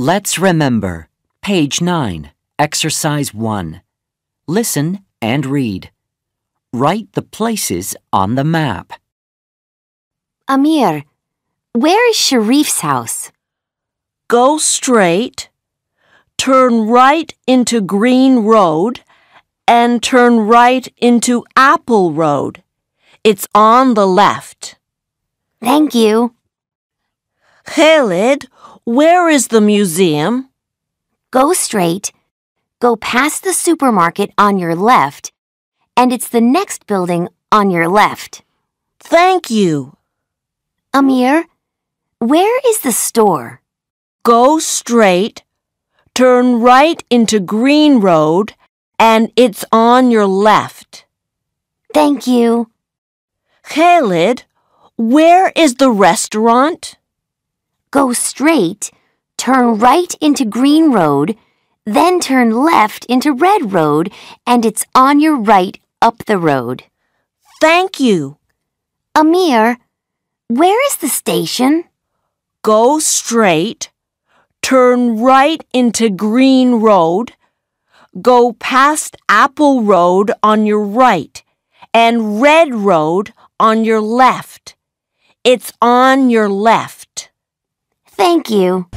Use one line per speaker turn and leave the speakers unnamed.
Let's remember. Page 9, Exercise 1. Listen and read. Write the places on the map.
Amir, where is Sharif's house?
Go straight, turn right into Green Road, and turn right into Apple Road. It's on the left.
Thank you.
Khalid, where is the museum?
Go straight, go past the supermarket on your left, and it's the next building on your left.
Thank you.
Amir, where is the store?
Go straight, turn right into Green Road, and it's on your left.
Thank you.
Khalid, where is the restaurant?
Go straight, turn right into Green Road, then turn left into Red Road, and it's on your right up the road.
Thank you.
Amir, where is the station?
Go straight, turn right into Green Road, go past Apple Road on your right, and Red Road on your left. It's on your left.
Thank you.